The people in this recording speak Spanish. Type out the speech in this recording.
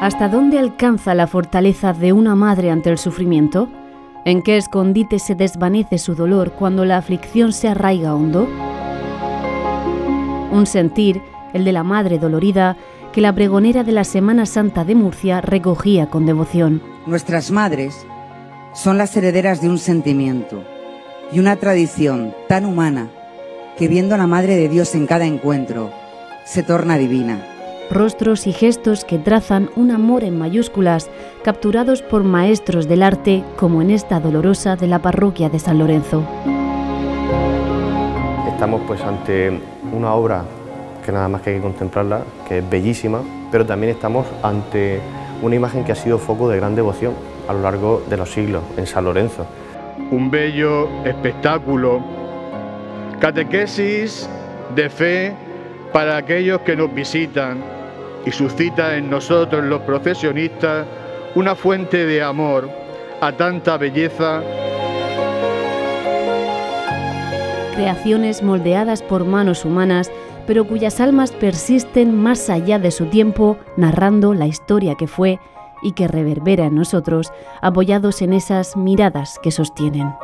¿Hasta dónde alcanza la fortaleza de una madre ante el sufrimiento? ¿En qué escondite se desvanece su dolor cuando la aflicción se arraiga hondo? Un sentir, el de la madre dolorida, que la pregonera de la Semana Santa de Murcia recogía con devoción. Nuestras madres son las herederas de un sentimiento y una tradición tan humana que viendo a la Madre de Dios en cada encuentro, se torna divina rostros y gestos que trazan un amor en mayúsculas, capturados por maestros del arte como en esta dolorosa de la parroquia de San Lorenzo. Estamos pues ante una obra que nada más que hay que contemplarla, que es bellísima, pero también estamos ante una imagen que ha sido foco de gran devoción a lo largo de los siglos en San Lorenzo. Un bello espectáculo, catequesis de fe para aquellos que nos visitan y suscita en nosotros los profesionistas una fuente de amor a tanta belleza. Creaciones moldeadas por manos humanas, pero cuyas almas persisten más allá de su tiempo, narrando la historia que fue y que reverbera en nosotros, apoyados en esas miradas que sostienen.